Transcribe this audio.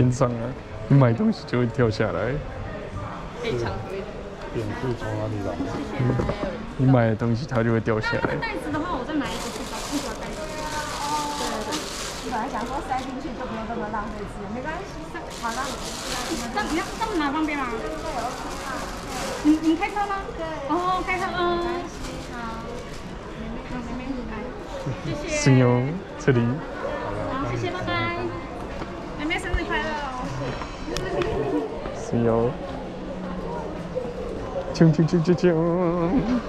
天上啊，你买东西就会掉下来。可以抢回。点是从哪里来？你买的东西它就会掉下来。袋子的话，我再买一个去找不找袋子。对对对，你本来想说塞进去就不用这么浪费资源，没关系，好让你这你要这么拿方便吗？你你开车吗？对。哦，开车，嗯。好。妹妹，妹妹，谢谢。是哟，这里。好，谢谢，拜拜。See y'all. choo choo choo choo. chum.